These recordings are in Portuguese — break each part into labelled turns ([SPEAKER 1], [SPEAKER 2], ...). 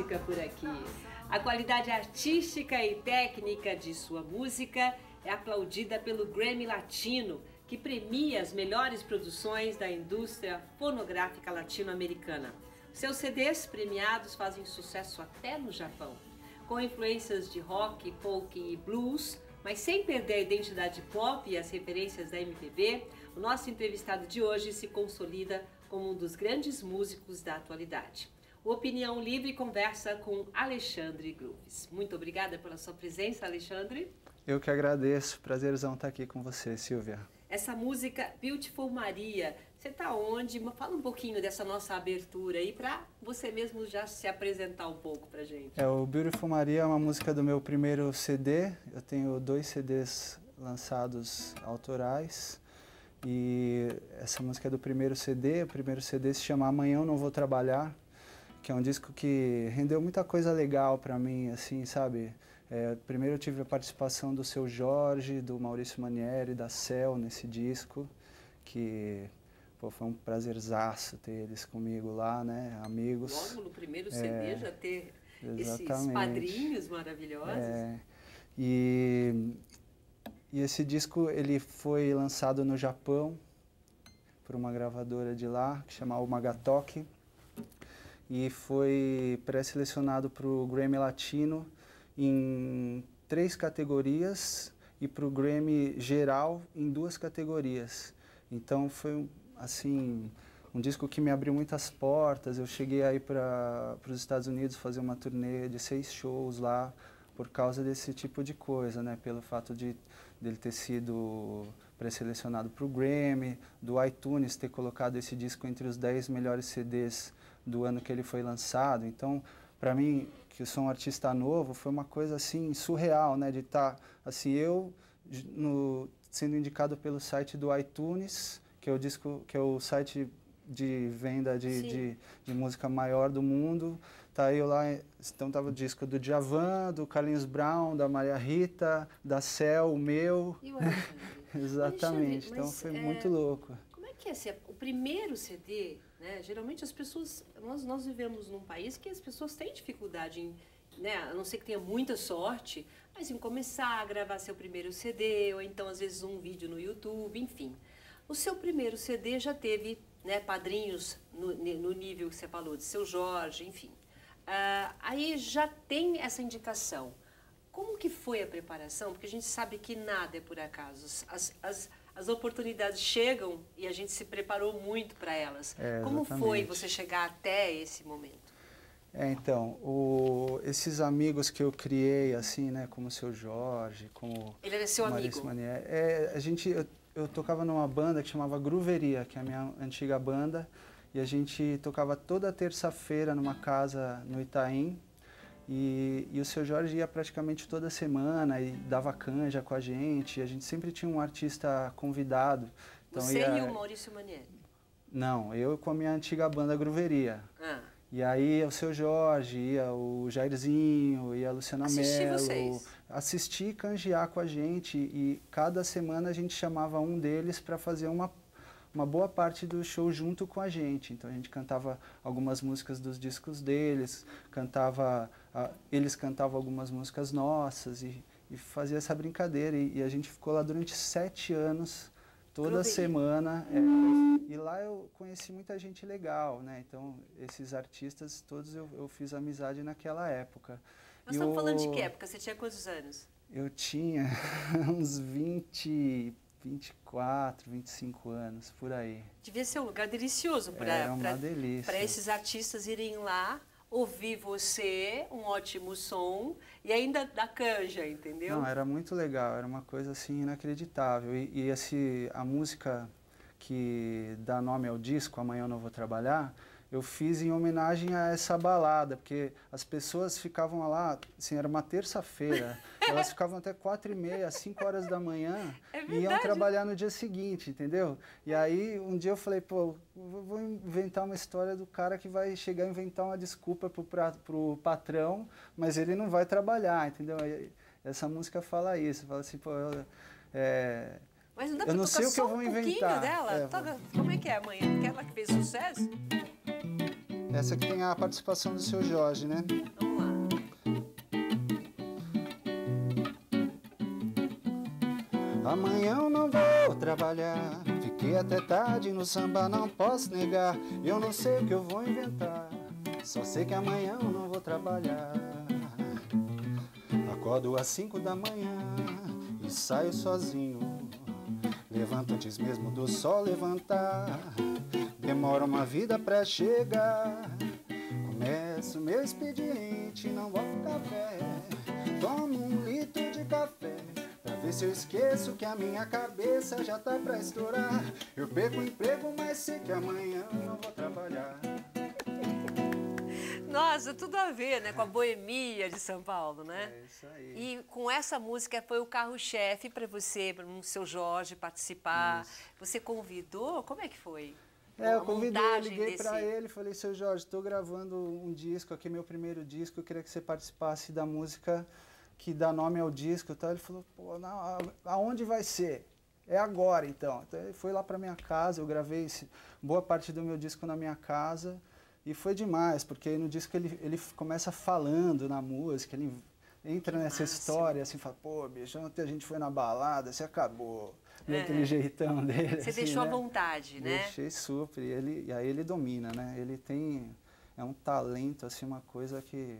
[SPEAKER 1] Música por aqui. A qualidade artística e técnica de sua música é aplaudida pelo Grammy Latino, que premia as melhores produções da indústria fonográfica latino-americana. Seus CDs premiados fazem sucesso até no Japão, com influências de rock, folk e blues, mas sem perder a identidade pop e as referências da MPB, o nosso entrevistado de hoje se consolida como um dos grandes músicos da atualidade. O Opinião Livre conversa com Alexandre Grooves. Muito obrigada pela sua presença, Alexandre.
[SPEAKER 2] Eu que agradeço, prazerzão estar aqui com você, Silvia.
[SPEAKER 1] Essa música Beautiful Maria, você está onde? Fala um pouquinho dessa nossa abertura aí para você mesmo já se apresentar um pouco para gente.
[SPEAKER 2] É, o Beautiful Maria é uma música do meu primeiro CD. Eu tenho dois CDs lançados autorais. E essa música é do primeiro CD. O primeiro CD se chama Amanhã Eu Não Vou Trabalhar, que é um disco que rendeu muita coisa legal para mim, assim, sabe? É, primeiro eu tive a participação do Seu Jorge, do Maurício Manieri, da Cel nesse disco, que pô, foi um prazerzaço ter eles comigo lá, né? Amigos.
[SPEAKER 1] Logo no primeiro CD
[SPEAKER 2] É,
[SPEAKER 1] já ter esses
[SPEAKER 2] exatamente.
[SPEAKER 1] padrinhos maravilhosos.
[SPEAKER 2] É, e, e esse disco ele foi lançado no Japão por uma gravadora de lá que chamava Magatoki e foi pré-selecionado para o Grammy Latino em três categorias e para o Grammy geral em duas categorias. Então foi assim um disco que me abriu muitas portas. Eu cheguei aí para os Estados Unidos fazer uma turnê de seis shows lá por causa desse tipo de coisa, né? Pelo fato de dele ter sido pré-selecionado para o Grammy, do iTunes ter colocado esse disco entre os 10 melhores CDs do ano que ele foi lançado. Então, para mim, que sou um artista novo, foi uma coisa assim surreal, né? De estar assim eu no, sendo indicado pelo site do iTunes, que é o disco, que é o site de venda de, de, de música maior do mundo. Tá eu lá, então tava o disco do Djavan, do Carlinhos Brown, da Maria Rita, da Cel, o meu.
[SPEAKER 1] E o?
[SPEAKER 2] Exatamente,
[SPEAKER 1] Alexandre,
[SPEAKER 2] então foi
[SPEAKER 1] é,
[SPEAKER 2] muito louco.
[SPEAKER 1] Que é ser o primeiro CD, né? Geralmente as pessoas, nós, nós vivemos num país que as pessoas têm dificuldade em, né? A não ser que tenha muita sorte, mas em começar a gravar seu primeiro CD ou então às vezes um vídeo no YouTube, enfim. O seu primeiro CD já teve, né, padrinhos no, no nível que você falou de seu Jorge, enfim. Ah, aí já tem essa indicação. Como que foi a preparação? Porque a gente sabe que nada é por acaso. As, as, as oportunidades chegam e a gente se preparou muito para elas.
[SPEAKER 2] É,
[SPEAKER 1] Como foi você chegar até esse momento?
[SPEAKER 2] É, então, o- esses amigos que eu criei, assim, né, como o seu Jorge, como
[SPEAKER 1] Ele era seu
[SPEAKER 2] o Maurício
[SPEAKER 1] amigo?
[SPEAKER 2] Manier, é, a gente, eu, eu tocava numa banda que chamava Gruveria, que é a minha antiga banda, e a gente tocava toda terça-feira numa casa no Itaim, e, e o seu Jorge ia praticamente toda semana e dava canja com a gente, a gente sempre tinha um artista convidado. Então
[SPEAKER 1] você
[SPEAKER 2] ia-
[SPEAKER 1] e o Maurício Manieri?
[SPEAKER 2] Não, eu com a minha antiga banda Gruveria.
[SPEAKER 1] Ah,
[SPEAKER 2] E aí ia o seu Jorge, ia o Jairzinho, ia a Luciana
[SPEAKER 1] Assisti
[SPEAKER 2] Mello.
[SPEAKER 1] vocês.
[SPEAKER 2] Assistir e canjear com a gente. E cada semana a gente chamava um deles para fazer uma, uma boa parte do show junto com a gente. Então a gente cantava algumas músicas dos discos deles, cantava, ah, eles cantavam algumas músicas nossas e, e fazia essa brincadeira. E, e, a gente ficou lá durante sete anos, toda semana. É, e lá eu conheci muita gente legal, né? Então esses artistas todos eu, eu fiz amizade naquela época.
[SPEAKER 1] Nós estamos falando de que época? Você tinha quantos anos?
[SPEAKER 2] Eu tinha uns 20, 24, 25 anos, por aí.
[SPEAKER 1] Devia ser um lugar delicioso para
[SPEAKER 2] é uma delícia.
[SPEAKER 1] Para esses artistas irem lá, ouvir você, um ótimo som e ainda da canja, entendeu?
[SPEAKER 2] Não, era muito legal, era uma coisa assim inacreditável. E, e esse, a música que dá nome ao disco, Amanhã Eu Não Vou Trabalhar, eu fiz em homenagem a essa balada, porque as pessoas ficavam lá, assim, era uma terça-feira, elas ficavam até quatro e meia, cinco horas da manhã
[SPEAKER 1] é
[SPEAKER 2] e iam trabalhar no dia seguinte, entendeu? E aí um dia eu falei, pô, vou inventar uma história do cara que vai chegar a inventar uma desculpa pro, pra, pro patrão, mas ele não vai trabalhar, entendeu? Essa música fala isso, fala assim, pô, eu, é,
[SPEAKER 1] mas não dá
[SPEAKER 2] eu não sei o que eu vou
[SPEAKER 1] um
[SPEAKER 2] inventar.
[SPEAKER 1] Dela?
[SPEAKER 2] É,
[SPEAKER 1] Toca, como é que é amanhã? Aquela que fez sucesso?
[SPEAKER 2] Essa que tem a participação do seu Jorge, né? Amanhã eu não vou trabalhar. Fiquei até tarde no samba, não posso negar. Eu não sei o que eu vou inventar. Só sei que amanhã eu não vou trabalhar. Acordo às cinco da manhã e saio sozinho. Levanto antes mesmo do sol levantar. Demora uma vida pra chegar. Começo meu expediente, não boto café. Ver se eu esqueço que a minha cabeça já tá pra estourar. Eu perco o emprego, mas sei que amanhã eu não vou trabalhar.
[SPEAKER 1] Nossa, tudo a ver, né? Com a boemia de São Paulo, né?
[SPEAKER 2] É isso aí.
[SPEAKER 1] E com essa música foi o carro-chefe para você, para o seu Jorge participar.
[SPEAKER 2] Isso.
[SPEAKER 1] Você convidou? Como é que foi?
[SPEAKER 2] É, eu convidei,
[SPEAKER 1] montagem
[SPEAKER 2] liguei
[SPEAKER 1] desse-
[SPEAKER 2] pra ele, falei, seu Jorge, estou gravando um disco aqui, meu primeiro disco, eu queria que você participasse da música que dá nome ao disco e tal. Ele falou, pô, não, aonde vai ser? É agora, então. Então ele foi lá pra minha casa, eu gravei esse- boa parte do meu disco na minha casa e foi demais, porque no disco ele, ele começa falando na música, ele entra nessa
[SPEAKER 1] máximo.
[SPEAKER 2] história, assim, fala, pô, bicho, ontem a gente foi na balada, você acabou.
[SPEAKER 1] É.
[SPEAKER 2] aquele jeitão dele.
[SPEAKER 1] Você
[SPEAKER 2] assim,
[SPEAKER 1] deixou à
[SPEAKER 2] né?
[SPEAKER 1] vontade, né?
[SPEAKER 2] Deixei super. E, ele, e aí ele domina, né? Ele tem. É um talento, assim, uma coisa que.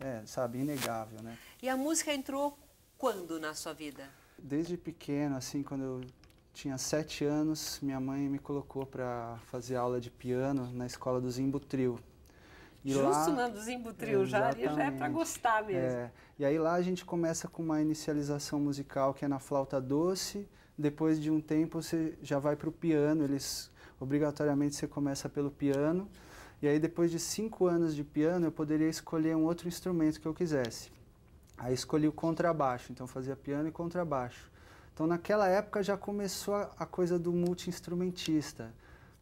[SPEAKER 2] É, sabe, inegável, né?
[SPEAKER 1] E a música entrou quando na sua vida?
[SPEAKER 2] Desde pequeno, assim, quando eu tinha sete anos, minha mãe me colocou para fazer aula de piano na escola do Zimbo Trio. E
[SPEAKER 1] Justo
[SPEAKER 2] lá-
[SPEAKER 1] na do Zimbutril, já, ali já é para gostar mesmo.
[SPEAKER 2] É, e aí lá a gente começa com uma inicialização musical que é na flauta doce. Depois de um tempo você já vai para o piano. Eles obrigatoriamente você começa pelo piano. E aí depois de cinco anos de piano eu poderia escolher um outro instrumento que eu quisesse. Aí escolhi o contrabaixo. Então fazia piano e contrabaixo. Então naquela época já começou a, coisa do multi-instrumentista.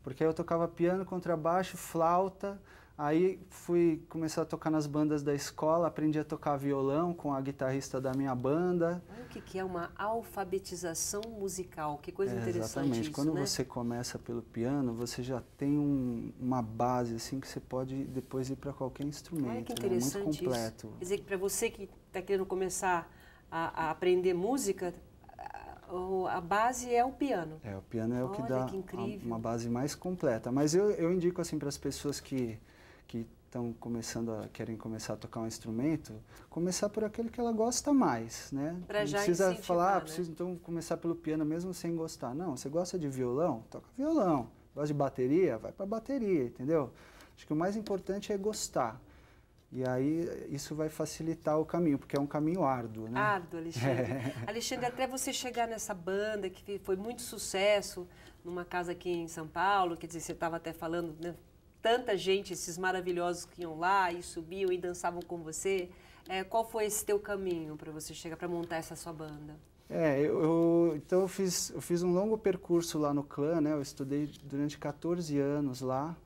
[SPEAKER 2] Porque aí eu tocava piano, contrabaixo, flauta. Aí fui começar a tocar nas bandas da escola, aprendi a tocar violão com a guitarrista da minha banda.
[SPEAKER 1] Olha o que, que é uma alfabetização musical, que coisa
[SPEAKER 2] É,
[SPEAKER 1] interessante
[SPEAKER 2] exatamente.
[SPEAKER 1] isso,
[SPEAKER 2] Quando
[SPEAKER 1] né?
[SPEAKER 2] você começa pelo piano, você já tem um- uma base assim que você pode depois ir para qualquer instrumento.
[SPEAKER 1] Olha que
[SPEAKER 2] né?
[SPEAKER 1] interessante
[SPEAKER 2] Muito completo.
[SPEAKER 1] isso. Quer dizer que para você que está querendo começar a, a aprender música, a, base é o piano.
[SPEAKER 2] É, o piano é o que
[SPEAKER 1] Olha
[SPEAKER 2] dá
[SPEAKER 1] que
[SPEAKER 2] a- uma base mais completa. Mas eu, eu indico assim para as pessoas que que estão começando a querem começar a tocar um instrumento, começar por aquele que ela gosta mais, né?
[SPEAKER 1] Pra
[SPEAKER 2] Não
[SPEAKER 1] já
[SPEAKER 2] precisa
[SPEAKER 1] incentivar,
[SPEAKER 2] falar, ah,
[SPEAKER 1] né?
[SPEAKER 2] preciso então começar pelo piano mesmo sem gostar. Não, você gosta de violão, toca violão. Gosta de bateria, vai para bateria, entendeu? Acho que o mais importante é gostar. E aí isso vai facilitar o caminho, porque é um caminho árduo, né?
[SPEAKER 1] Árduo, Alexandre. Alexandre, até você chegar nessa banda que foi muito sucesso numa casa aqui em São Paulo, quer dizer, você estava até falando, né? Tanta gente, esses maravilhosos que iam lá e subiam e dançavam com você. É, qual foi esse teu caminho para você chegar para montar essa sua banda?
[SPEAKER 2] É, eu, eu- então eu fiz, eu fiz um longo percurso lá no clã, né? Eu estudei durante 14 anos lá.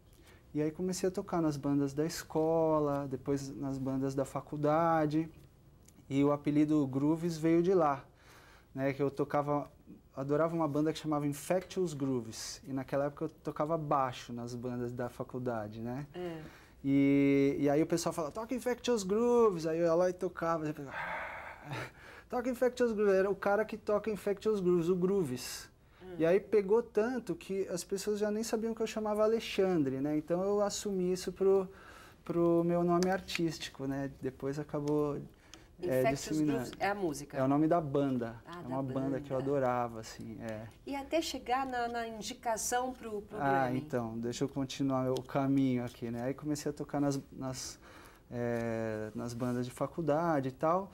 [SPEAKER 2] E aí comecei a tocar nas bandas da escola, depois nas bandas da faculdade. E o apelido Grooves veio de lá, né? Que eu tocava adorava uma banda que chamava Infectious Grooves. E naquela época eu tocava baixo nas bandas da faculdade, né?
[SPEAKER 1] É.
[SPEAKER 2] E, e aí o pessoal fala, toca Infectious Grooves. Aí eu ia lá e tocava. Ficava, toca Infectious Grooves. Era o cara que toca Infectious Grooves, o Grooves. E aí pegou tanto que as pessoas já nem sabiam que eu chamava Alexandre, né? Então eu assumi isso pro, pro meu nome artístico, né? Depois acabou é,
[SPEAKER 1] é a música.
[SPEAKER 2] É o nome da banda.
[SPEAKER 1] Ah,
[SPEAKER 2] é
[SPEAKER 1] da
[SPEAKER 2] uma banda. que eu
[SPEAKER 1] banda.
[SPEAKER 2] adorava, assim, é.
[SPEAKER 1] E até chegar na, na indicação pro, pro
[SPEAKER 2] Ah,
[SPEAKER 1] Grammy.
[SPEAKER 2] então, deixa eu continuar o caminho aqui, né? Aí comecei a tocar nas, nas, eh, nas bandas de faculdade e tal.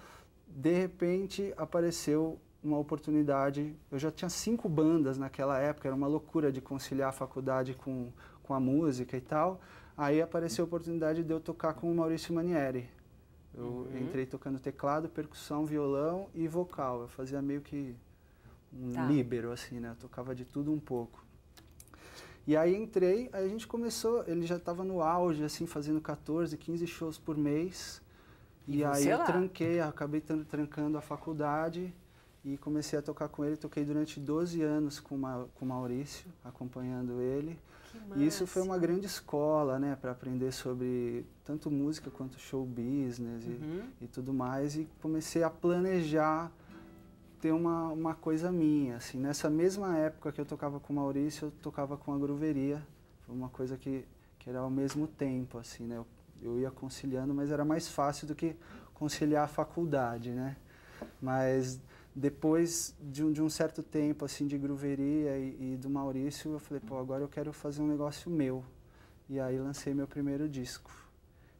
[SPEAKER 2] De repente apareceu uma oportunidade. Eu já tinha cinco bandas naquela época, era uma loucura de conciliar a faculdade com, com a música e tal. Aí apareceu a oportunidade de eu tocar com o Maurício Manieri. Eu
[SPEAKER 1] Uhum.
[SPEAKER 2] entrei tocando teclado, percussão, violão e vocal. Eu fazia meio que um
[SPEAKER 1] Tá.
[SPEAKER 2] líbero, assim, né? Eu tocava de tudo um pouco. E aí entrei, aí a gente começou, ele já estava no auge, assim, fazendo 14, 15 shows por mês.
[SPEAKER 1] E
[SPEAKER 2] E, aí eu
[SPEAKER 1] lá?
[SPEAKER 2] tranquei, acabei tran- trancando a faculdade e comecei a tocar com ele. Toquei durante 12 anos com, Ma- com o Maurício, acompanhando ele. E isso foi uma grande escola, né, para aprender sobre tanto música quanto show business e,
[SPEAKER 1] Uhum.
[SPEAKER 2] e tudo mais. E comecei a planejar ter uma, uma coisa minha, assim. Nessa mesma época que eu tocava com o Maurício, eu tocava com a Groveria. Foi uma coisa que, que era ao mesmo tempo, assim, né. Eu, eu ia conciliando, mas era mais fácil do que conciliar a faculdade, né. Mas depois de um, de um certo tempo assim de gruveria e, e do Maurício, eu falei, pô, agora eu quero fazer um negócio meu. E aí lancei meu primeiro disco.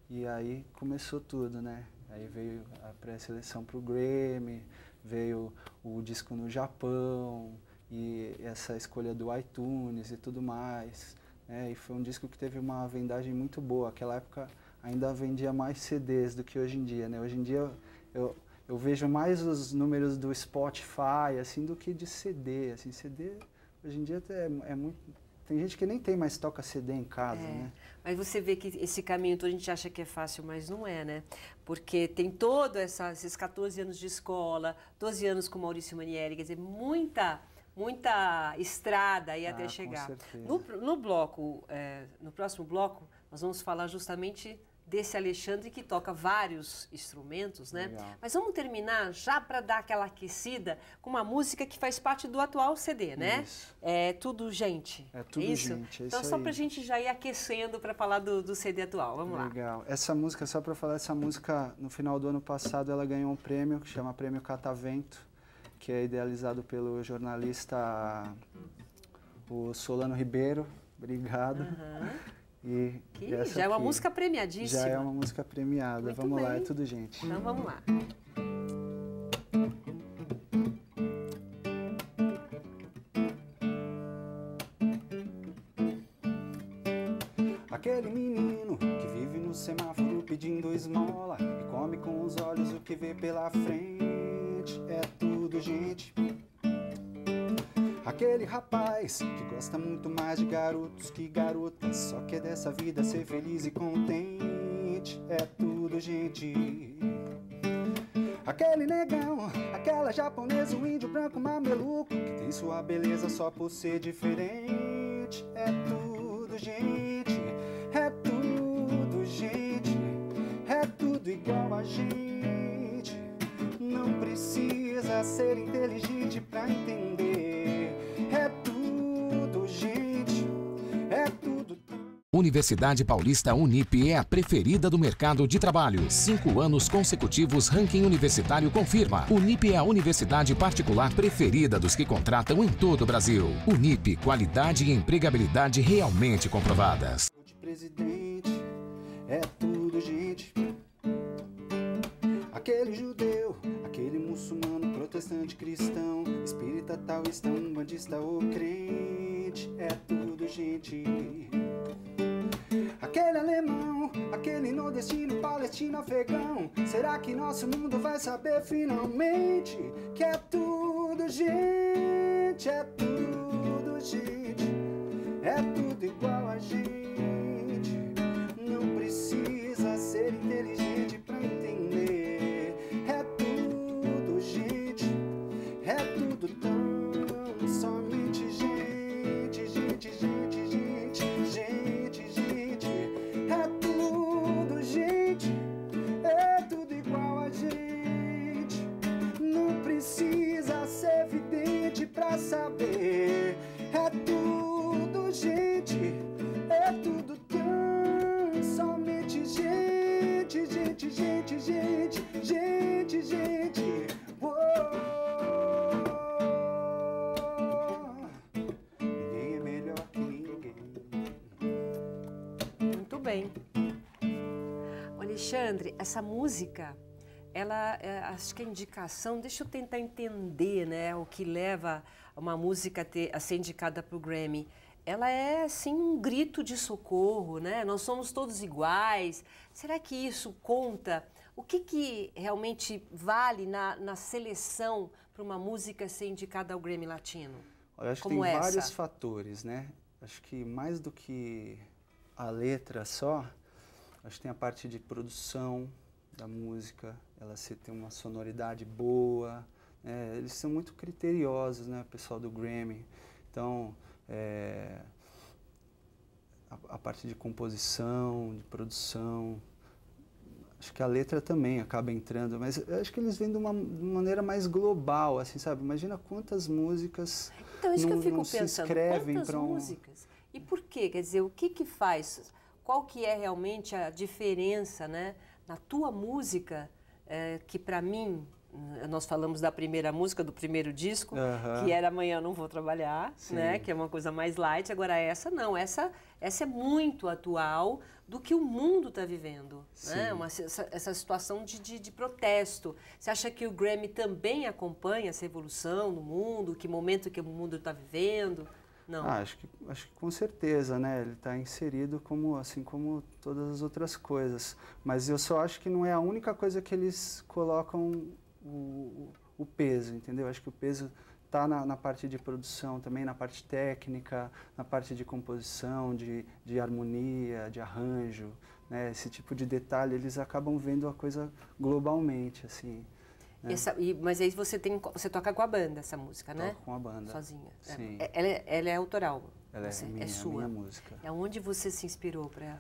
[SPEAKER 2] E aí começou tudo, né? Aí veio a pré-seleção pro Grammy, veio o disco no Japão e essa escolha do iTunes e tudo mais. né? E foi um disco que teve uma vendagem muito boa. Aquela época ainda vendia mais CDs do que hoje em dia, né? Hoje em dia eu, eu vejo mais os números do Spotify, assim, do que de CD, assim, CD hoje em dia é, é muito... Tem gente que nem tem mais toca CD em casa,
[SPEAKER 1] É.
[SPEAKER 2] né?
[SPEAKER 1] Mas você vê que esse caminho todo a gente acha que é fácil, mas não é, né? Porque tem todo essa, esses 14 anos de escola, 12 anos com Maurício Manieri, quer dizer, muita, muita estrada aí
[SPEAKER 2] Ah,
[SPEAKER 1] até chegar. No, no bloco, é, no próximo bloco, nós vamos falar justamente desse Alexandre que toca vários instrumentos, né?
[SPEAKER 2] Legal.
[SPEAKER 1] Mas vamos terminar já para dar aquela aquecida com uma música que faz parte do atual CD, né?
[SPEAKER 2] Isso.
[SPEAKER 1] É tudo gente.
[SPEAKER 2] É tudo
[SPEAKER 1] isso?
[SPEAKER 2] gente, é
[SPEAKER 1] então
[SPEAKER 2] isso
[SPEAKER 1] só
[SPEAKER 2] aí.
[SPEAKER 1] pra gente já ir aquecendo para falar do, do CD atual. Vamos lá.
[SPEAKER 2] Legal. Essa música, só para falar, essa música, no final do ano passado, ela ganhou um prêmio que chama Prêmio Catavento, que é idealizado pelo jornalista o Solano Ribeiro. Obrigado.
[SPEAKER 1] Aham.
[SPEAKER 2] E
[SPEAKER 1] Que já é uma
[SPEAKER 2] aqui
[SPEAKER 1] música premiadíssima.
[SPEAKER 2] Já é uma música premiada.
[SPEAKER 1] Muito
[SPEAKER 2] Vamos lá, é
[SPEAKER 1] bem.
[SPEAKER 2] tudo gente.
[SPEAKER 1] Então vamos lá.
[SPEAKER 2] Aquele menino que vive no semáforo pedindo esmola e come com os olhos o que vê pela frente. É tudo gente. Aquele rapaz que gosta muito mais de garotos que garotas, dessa vida ser feliz e contente. É tudo gente. Aquele negão, aquela japonesa, o índio branco mameluco que tem sua beleza só por ser diferente. É tudo gente, é tudo gente, é tudo igual a gente. Não precisa ser inteligente pra entender.
[SPEAKER 3] Universidade Paulista Unip é a preferida do mercado de trabalho. Cinco anos consecutivos, ranking universitário confirma. Unip é a universidade particular preferida dos que contratam em todo o Brasil. Unip, qualidade e empregabilidade realmente comprovadas.
[SPEAKER 2] de presidente, é tudo gente. Aquele judeu, aquele muçulmano, protestante, cristão, espírita, taoísta, ou crente, é tudo gente. Aquele alemão, aquele nordestino, palestino, afegão, será que nosso mundo vai saber finalmente que é tudo gente, é tudo gente, é tudo igual a gente. Não precisa ser inteligente
[SPEAKER 1] Alexandre, essa música, ela, é, acho que a indicação, deixa eu tentar entender, né, o que leva uma música a, ter, a ser indicada para o Grammy. Ela é, assim, um grito de socorro, né? Nós somos todos iguais. Será que isso conta? O que, que realmente vale na, na seleção para uma música ser indicada ao Grammy Latino?
[SPEAKER 2] Eu acho
[SPEAKER 1] Como
[SPEAKER 2] que tem
[SPEAKER 1] essa?
[SPEAKER 2] vários fatores, né? Acho que mais do que a letra só, acho que tem a parte de produção da música, ela se tem uma sonoridade boa, né? eles são muito criteriosos, né, o pessoal do Grammy. Então, é, a, a parte de composição, de produção, acho que a letra também acaba entrando, mas acho que eles vêm de uma, de uma maneira mais global, assim, sabe? Imagina quantas músicas
[SPEAKER 1] Então, isso
[SPEAKER 2] não,
[SPEAKER 1] que eu fico
[SPEAKER 2] não se
[SPEAKER 1] pensando,
[SPEAKER 2] escrevem
[SPEAKER 1] quantas
[SPEAKER 2] para um...
[SPEAKER 1] músicas? E por quê? Quer dizer, o que que faz? Qual que é realmente a diferença, né, na tua música, eh, que para mim, nós falamos da primeira música, do primeiro disco,
[SPEAKER 2] Aham.
[SPEAKER 1] que era Amanhã Não Vou Trabalhar,
[SPEAKER 2] Sim.
[SPEAKER 1] né, que é uma coisa mais light, agora essa não, essa, essa é muito atual do que o mundo está vivendo, né,
[SPEAKER 2] Sim.
[SPEAKER 1] uma, essa, essa situação de, de, de protesto. Você acha que o Grammy também acompanha essa evolução no mundo, que momento que o mundo está vivendo? Não.
[SPEAKER 2] Ah, acho que, acho que com certeza, né? Ele está inserido como assim como todas as outras coisas. Mas eu só acho que não é a única coisa que eles colocam o, o- peso, entendeu? Acho que o peso está na, na parte de produção também, na parte técnica, na parte de composição, de, de harmonia, de arranjo, né? Esse tipo de detalhe eles acabam vendo a coisa globalmente, assim. Né?
[SPEAKER 1] Essa- e- mas aí você tem, você toca com a banda essa música, né?
[SPEAKER 2] Toco com a banda.
[SPEAKER 1] Sozinha. É,
[SPEAKER 2] Sim.
[SPEAKER 1] é- Ela, é, ela é autoral.
[SPEAKER 2] Ela
[SPEAKER 1] você-
[SPEAKER 2] é minha,
[SPEAKER 1] sua.
[SPEAKER 2] minha música.
[SPEAKER 1] É onde você se inspirou para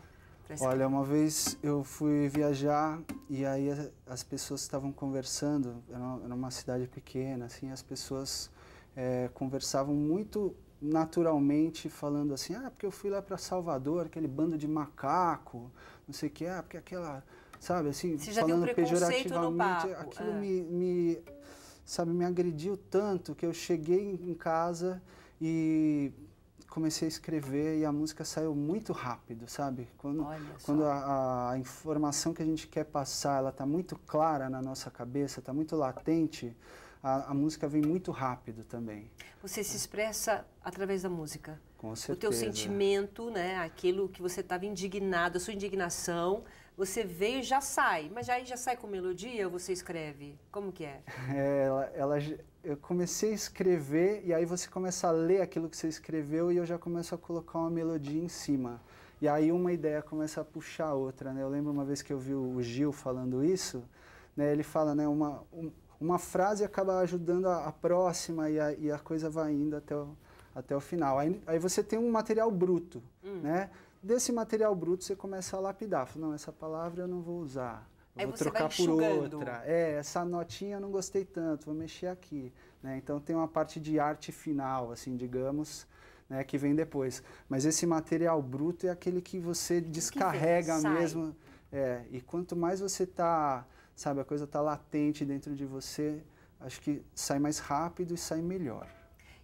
[SPEAKER 2] Olha, uma vez eu fui viajar e aí as pessoas estavam conversando, era uma, cidade pequena, assim, as pessoas eh, conversavam muito naturalmente, falando assim, ah, porque eu fui lá para Salvador, aquele bando de macaco, não sei o que, ah, porque aquela, sabe, assim,
[SPEAKER 1] Você já
[SPEAKER 2] falando
[SPEAKER 1] no
[SPEAKER 2] pejorativamente, aquilo
[SPEAKER 1] é.
[SPEAKER 2] me, me, sabe, me agrediu tanto que eu cheguei em casa e comecei a escrever e a música saiu muito rápido, sabe? Quando, quando a, a informação que a gente quer passar, ela está muito clara na nossa cabeça, está muito latente, a, a música vem muito rápido também,
[SPEAKER 1] Você se expressa através da música.
[SPEAKER 2] Com
[SPEAKER 1] O
[SPEAKER 2] certeza.
[SPEAKER 1] teu sentimento, né? Aquilo que você estava indignado, a sua indignação, você veio e já sai. Mas aí já sai com melodia ou você escreve? Como que é?
[SPEAKER 2] É, ela, ela eu comecei a escrever e aí você começa a ler aquilo que você escreveu e eu já começo a colocar uma melodia em cima. E aí uma ideia começa a puxar a outra, né? Eu lembro uma vez que eu vi o Gil falando isso, né? Ele fala, né? Uma, um- uma frase acaba ajudando a, a próxima e a, e a coisa vai indo até o, até o final. Aí, aí você tem um material bruto,
[SPEAKER 1] Hum.
[SPEAKER 2] né? Desse material bruto você começa a lapidar. Fala, não, essa palavra eu não vou usar. Eu
[SPEAKER 1] Aí
[SPEAKER 2] vou trocar por outra. É, essa notinha eu não gostei tanto, vou mexer aqui. Né? Então tem uma parte de arte final, assim, digamos, né, que vem depois. Mas esse material bruto é aquele que você descarrega
[SPEAKER 1] sai.
[SPEAKER 2] mesmo. É, e quanto mais você tá, sabe, a coisa tá latente dentro de você, acho que sai mais rápido e sai melhor.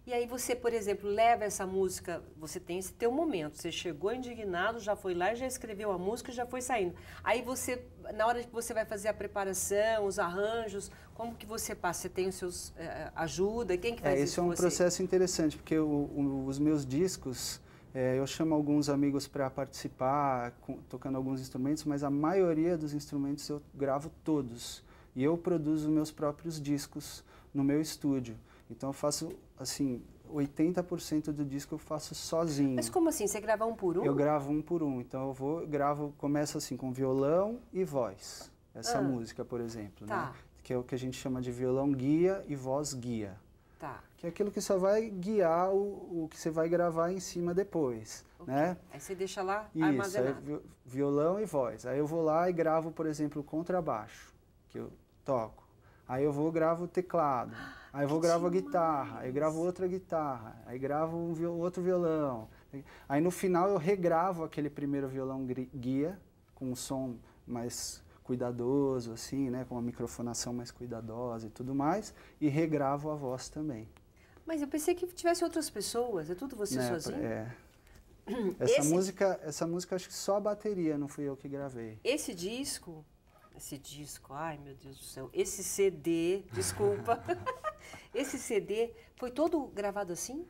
[SPEAKER 1] E aí você, por exemplo, leva essa música, você tem esse teu momento, você chegou indignado, já foi lá, já escreveu a música, já foi saindo. Aí você, na hora que você vai fazer a preparação, os arranjos, como que você passa? Você tem os seus eh, ajuda? Quem que faz
[SPEAKER 2] É,
[SPEAKER 1] isso
[SPEAKER 2] esse é um processo interessante, porque o- o- os meus discos, é, eu chamo alguns amigos para participar, com- tocando alguns instrumentos, mas a maioria dos instrumentos eu gravo todos. E eu produzo meus próprios discos no meu estúdio. Então eu faço, assim, 80% do disco eu faço sozinho.
[SPEAKER 1] Mas como assim? Você grava um por um?
[SPEAKER 2] Eu gravo um por um. Então eu vou, gravo, começo assim com violão e voz. Essa
[SPEAKER 1] Ah.
[SPEAKER 2] música, por exemplo,
[SPEAKER 1] Tá.
[SPEAKER 2] né? Que é o que a gente chama de violão guia e voz guia
[SPEAKER 1] Tá.
[SPEAKER 2] que é aquilo que só vai guiar o, o que você vai gravar em cima depois,
[SPEAKER 1] ok.
[SPEAKER 2] né?
[SPEAKER 1] Aí você deixa lá
[SPEAKER 2] Isso,
[SPEAKER 1] armazenado.
[SPEAKER 2] vi- violão e voz. Aí eu vou lá e gravo, por exemplo, contrabaixo, que eu toco. Aí eu vou gravo o teclado. Aí eu vou gravo a guitarra, aí gravo outra guitarra, aí gravo um viol- outro violão. Aí no final eu regravo aquele primeiro violão guia com um som mais cuidadoso assim, né, com uma microfonação mais cuidadosa e tudo mais, e regravo a voz também.
[SPEAKER 1] Mas eu pensei que tivesse outras pessoas, é tudo você
[SPEAKER 2] né,
[SPEAKER 1] sozinho?
[SPEAKER 2] É, Essa
[SPEAKER 1] Esse-
[SPEAKER 2] música, essa música acho que só a bateria não fui eu que gravei.
[SPEAKER 1] Esse disco, esse disco, ai meu Deus do céu, esse CD, desculpa, esse CD foi todo gravado assim?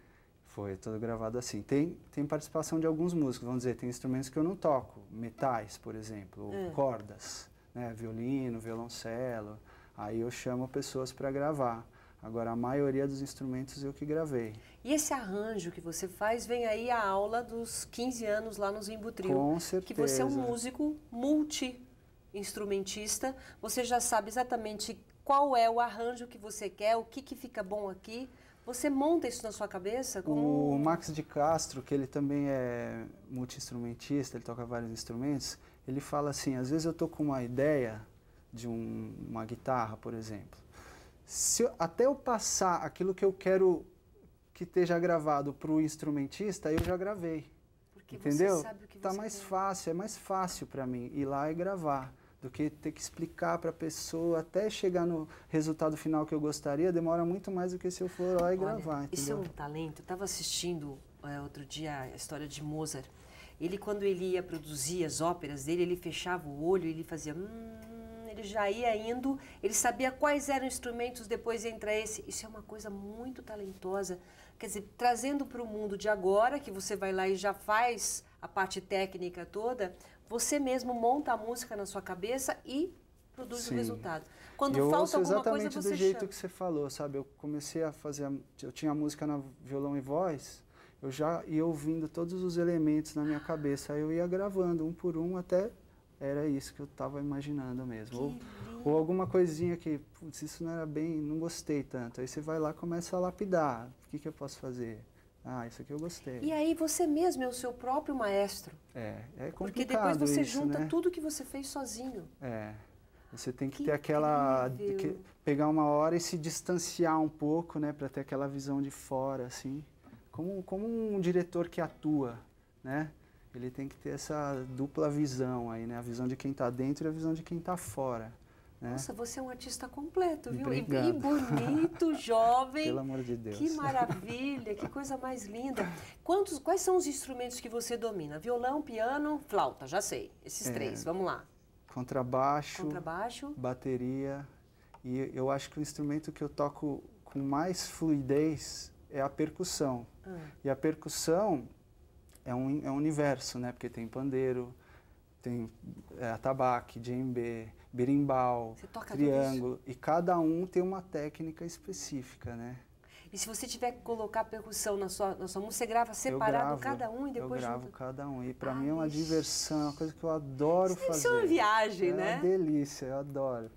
[SPEAKER 2] Foi todo gravado assim. Tem, tem participação de alguns músicos, vamos dizer, tem instrumentos que eu não toco, metais, por exemplo, ou
[SPEAKER 1] É.
[SPEAKER 2] cordas, né, violino, violoncelo. Aí eu chamo pessoas para gravar. Agora a maioria dos instrumentos eu que gravei.
[SPEAKER 1] E esse arranjo que você faz vem aí a aula dos 15 anos lá no Zimbutril.
[SPEAKER 2] Com
[SPEAKER 1] Que você é um
[SPEAKER 2] certeza.
[SPEAKER 1] músico multi-instrumentista, você já sabe exatamente qual é o arranjo que você quer, o que, que fica bom aqui. Você monta isso na sua cabeça? Como...
[SPEAKER 2] O Max de Castro, que ele também é multi-instrumentista, ele toca vários instrumentos, ele fala assim, às vezes eu tô com uma ideia de um- uma guitarra, por exemplo. Se eu- até eu passar aquilo que eu quero que esteja gravado para o instrumentista, eu já gravei.
[SPEAKER 1] Porque
[SPEAKER 2] entendeu?
[SPEAKER 1] você sabe o que
[SPEAKER 2] tá mais
[SPEAKER 1] quer.
[SPEAKER 2] fácil, é mais fácil para mim ir lá e gravar do que ter que explicar para a pessoa até chegar no resultado final que eu gostaria, demora muito mais do que se eu for lá e
[SPEAKER 1] Olha,
[SPEAKER 2] gravar,
[SPEAKER 1] Isso é
[SPEAKER 2] entendeu?
[SPEAKER 1] um talento. Eu estava assistindo é, outro dia a história de Mozart. Ele, quando ele ia produzir as óperas dele, ele fechava o olho, ele fazia. Hum, ele já ia indo, ele sabia quais eram os instrumentos, depois entra esse. Isso é uma coisa muito talentosa. Quer dizer, trazendo para o mundo de agora, que você vai lá e já faz a parte técnica toda, você mesmo monta a música na sua cabeça e produz o
[SPEAKER 2] Sim.
[SPEAKER 1] resultado. Quando
[SPEAKER 2] eu
[SPEAKER 1] falta alguma coisa,
[SPEAKER 2] exatamente
[SPEAKER 1] você
[SPEAKER 2] do jeito
[SPEAKER 1] chama.
[SPEAKER 2] que você falou, sabe? Eu comecei a fazer, a- eu tinha música na violão e voz, eu já ia ouvindo todos os elementos na minha cabeça, aí eu ia gravando um por um até era isso que eu estava imaginando mesmo. Ou, ou alguma coisinha que, putz, isso não era bem, não gostei tanto. Aí você vai lá começa a lapidar. O que, que eu posso fazer? Ah, isso aqui eu gostei.
[SPEAKER 1] E aí você mesmo é o seu próprio maestro.
[SPEAKER 2] É, é complicado
[SPEAKER 1] Porque depois você
[SPEAKER 2] isso,
[SPEAKER 1] junta
[SPEAKER 2] né?
[SPEAKER 1] tudo que você fez sozinho.
[SPEAKER 2] É. Você tem que,
[SPEAKER 1] Que
[SPEAKER 2] ter aquela. que- pegar uma hora e se distanciar um pouco, né? Pra ter aquela visão de fora, assim. Como, como um diretor que atua, né? Ele tem que ter essa dupla visão aí, né? A visão de quem tá dentro e a visão de quem tá fora. Né?
[SPEAKER 1] Nossa, você é um artista completo, viu? E, e bonito, jovem.
[SPEAKER 2] Pelo amor de Deus.
[SPEAKER 1] Que maravilha, que coisa mais linda. Quantos, quais são os instrumentos que você domina? Violão, piano, flauta, já sei. Esses
[SPEAKER 2] É.
[SPEAKER 1] três, vamos lá.
[SPEAKER 2] Contrabaixo,
[SPEAKER 1] Contrabaixo,
[SPEAKER 2] bateria. E eu acho que o instrumento que eu toco com mais fluidez é a percussão.
[SPEAKER 1] Ah.
[SPEAKER 2] E a percussão é um, é um universo, né? Porque tem pandeiro, tem é, atabaque, djembe, berimbau, triângulo. E cada um tem uma técnica específica, né?
[SPEAKER 1] E se você tiver que colocar percussão na sua, na sua música, você grava separado
[SPEAKER 2] gravo,
[SPEAKER 1] cada um e depois
[SPEAKER 2] Eu gravo
[SPEAKER 1] junta?
[SPEAKER 2] cada um. E pra
[SPEAKER 1] Ah,
[SPEAKER 2] mim é uma
[SPEAKER 1] ixi.
[SPEAKER 2] diversão, é uma coisa que eu adoro
[SPEAKER 1] Deve
[SPEAKER 2] fazer.
[SPEAKER 1] ser uma viagem,
[SPEAKER 2] é
[SPEAKER 1] né?
[SPEAKER 2] uma delícia, eu adoro.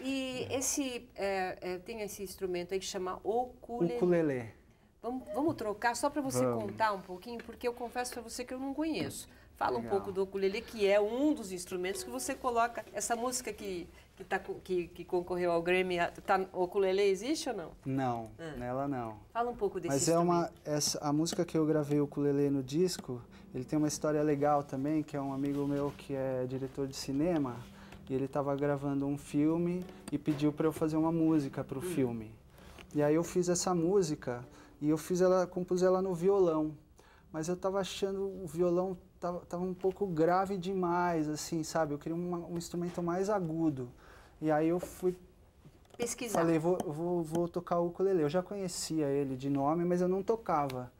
[SPEAKER 1] E esse, é, é, tem esse instrumento aí que chama ukulele.
[SPEAKER 2] Ukulele.
[SPEAKER 1] Vamos, vamos trocar só para você
[SPEAKER 2] Vamos.
[SPEAKER 1] contar um pouquinho, porque eu confesso para você que eu não conheço. Fala um
[SPEAKER 2] Legal.
[SPEAKER 1] pouco do ukulele, que é um dos instrumentos que você coloca. Essa música que, que, tá, que, que concorreu ao Grammy, tá, o ukulele existe ou não?
[SPEAKER 2] Não,
[SPEAKER 1] Ah.
[SPEAKER 2] nela não.
[SPEAKER 1] Fala um pouco desse
[SPEAKER 2] Mas é uma essa a música que eu gravei o ukulele no disco, ele tem uma história legal também, que é um amigo meu que é diretor de cinema, e ele estava gravando um filme e pediu para eu fazer uma música para o
[SPEAKER 1] Hum.
[SPEAKER 2] filme. E aí eu fiz essa música e eu fiz ela, compus ela no violão. Mas eu tava achando o violão tava, tava um pouco grave demais, assim, sabe? Eu queria uma- um instrumento mais agudo. E aí eu fui
[SPEAKER 1] Pesquisar.
[SPEAKER 2] Falei, vou, vou, vou tocar o ukulele. Eu já conhecia ele de nome, mas eu não tocava.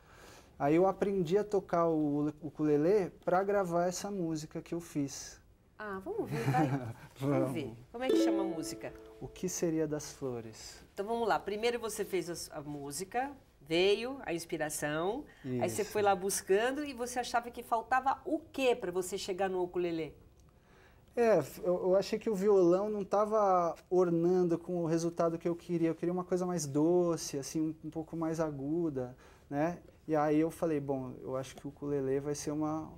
[SPEAKER 2] Aí eu aprendi a tocar o ukulele para gravar essa música que eu fiz.
[SPEAKER 1] Ah, vamos ver, vai. vamos
[SPEAKER 2] Vamos.
[SPEAKER 1] ver. Como é que chama a música?
[SPEAKER 2] O que seria das flores?
[SPEAKER 1] Então vamos lá. Primeiro você fez as- a, música, veio a inspiração, aí você
[SPEAKER 2] Isso.
[SPEAKER 1] foi lá buscando e você achava que faltava o quê para você chegar no ukulele?
[SPEAKER 2] É, eu, eu achei que o violão não estava ornando com o resultado que eu queria. Eu queria uma coisa mais doce, assim, um, um pouco mais aguda, né? E aí eu falei, bom, eu acho que o ukulele vai ser uma,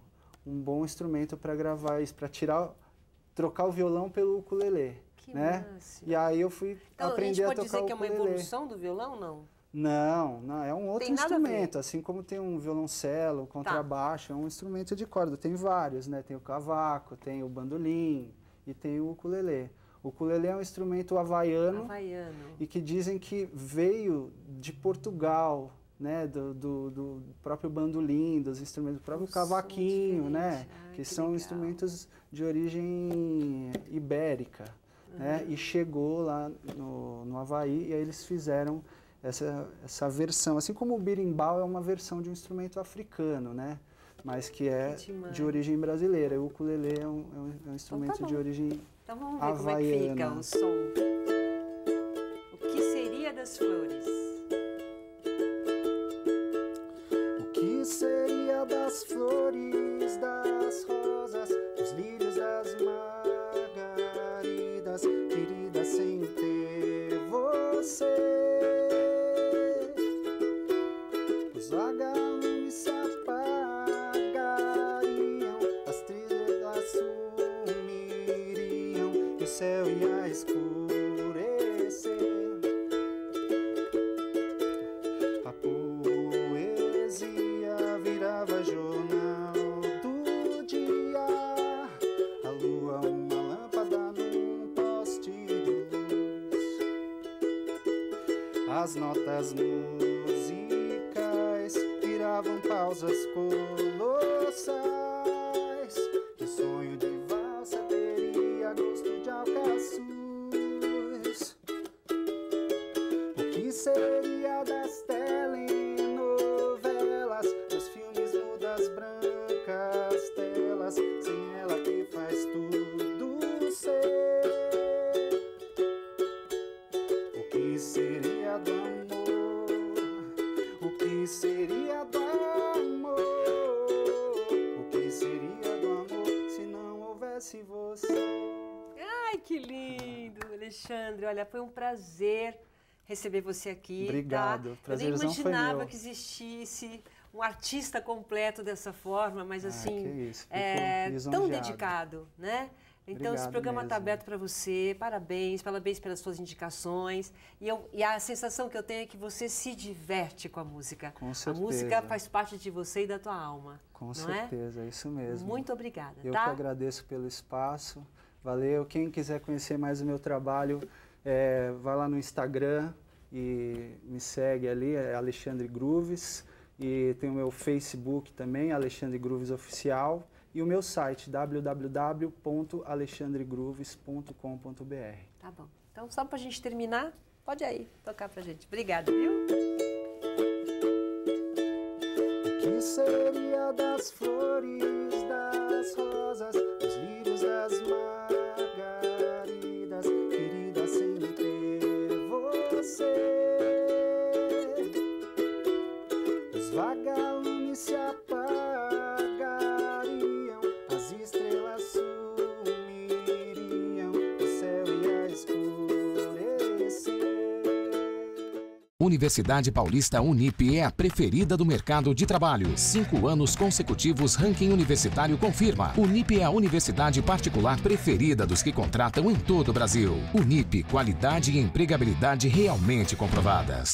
[SPEAKER 2] um bom instrumento para gravar isso, para tirar, trocar o violão pelo ukulele,
[SPEAKER 1] Que
[SPEAKER 2] né?
[SPEAKER 1] máximo.
[SPEAKER 2] E aí eu fui
[SPEAKER 1] Então a
[SPEAKER 2] aprender
[SPEAKER 1] gente
[SPEAKER 2] a
[SPEAKER 1] pode
[SPEAKER 2] tocar
[SPEAKER 1] dizer
[SPEAKER 2] o
[SPEAKER 1] que é uma
[SPEAKER 2] ukulele.
[SPEAKER 1] evolução do violão, não?
[SPEAKER 2] Não, não, é um outro
[SPEAKER 1] Tem
[SPEAKER 2] instrumento, assim como tem um violoncelo, um contrabaixo, é um instrumento de corda. Tem vários, né? Tem o cavaco, tem o bandolim e tem o ukulele. O ukulele é um instrumento havaiano
[SPEAKER 1] Havaiano.
[SPEAKER 2] e que dizem que veio de Portugal, né, do, do, do próprio bandolim, dos instrumentos, do próprio
[SPEAKER 1] Um
[SPEAKER 2] cavaquinho, né.
[SPEAKER 1] Ai,
[SPEAKER 2] que
[SPEAKER 1] que
[SPEAKER 2] são
[SPEAKER 1] legal.
[SPEAKER 2] instrumentos de origem ibérica, né,
[SPEAKER 1] Uhum.
[SPEAKER 2] e chegou lá no, no Havaí e aí eles fizeram essa, essa versão, assim como o birimbau é uma versão de um instrumento africano, né, mas que é de origem brasileira, o ukulele é um, é um- é um instrumento de
[SPEAKER 1] bom.
[SPEAKER 2] origem
[SPEAKER 1] Então vamos ver como é que fica
[SPEAKER 2] Havaiana.
[SPEAKER 1] o som. O que seria das flores?
[SPEAKER 2] Se apagariam, as trilhas sumiriam, e o céu ia escurecer.
[SPEAKER 1] Alexandre. Olha, foi um prazer receber você aqui.
[SPEAKER 2] Obrigado,
[SPEAKER 1] Tá? Eu nem imaginava que existisse um artista completo dessa forma, mas
[SPEAKER 2] Ah,
[SPEAKER 1] assim,
[SPEAKER 2] isso,
[SPEAKER 1] é, tão dedicado, né? Então, esse
[SPEAKER 2] Obrigado
[SPEAKER 1] programa está aberto para você. Parabéns, parabéns pelas suas indicações. E, eu- e a sensação que eu tenho é que você se diverte com a música.
[SPEAKER 2] Com
[SPEAKER 1] A música
[SPEAKER 2] certeza.
[SPEAKER 1] faz parte de você e da tua alma.
[SPEAKER 2] Com
[SPEAKER 1] não
[SPEAKER 2] certeza, é isso mesmo.
[SPEAKER 1] Muito obrigada,
[SPEAKER 2] Eu
[SPEAKER 1] tá?
[SPEAKER 2] que agradeço pelo espaço. Valeu. Quem quiser conhecer mais o meu trabalho, é, vai lá no Instagram e me segue ali, é Alexandre Grooves. E tem o meu Facebook também, Alexandre Grooves Oficial. E o meu site, www.alexandregrooves.com.br.
[SPEAKER 1] Tá bom. Então, só pra gente terminar, pode aí tocar pra gente. Obrigada, viu?
[SPEAKER 2] O que seria das flores, das rosas, dos lírios,
[SPEAKER 3] Universidade Paulista Unip é a preferida do mercado de trabalho. Cinco anos consecutivos, ranking universitário confirma. Unip é a universidade particular preferida dos que contratam em todo o Brasil. Unip, qualidade e empregabilidade realmente comprovadas.